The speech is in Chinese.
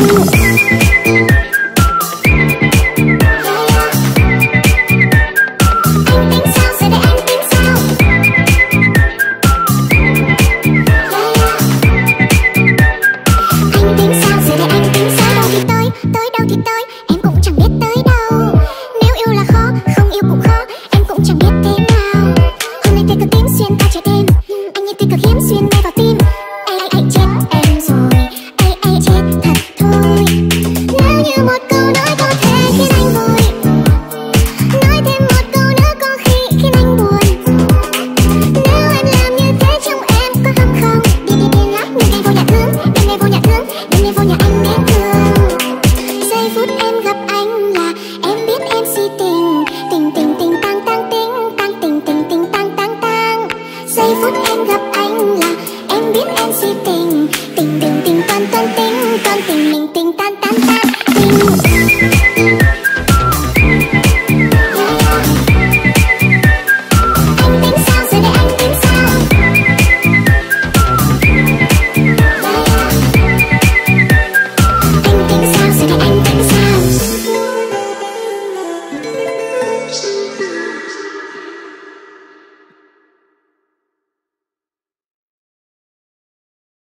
Ooh. 叮叮叮叮当当。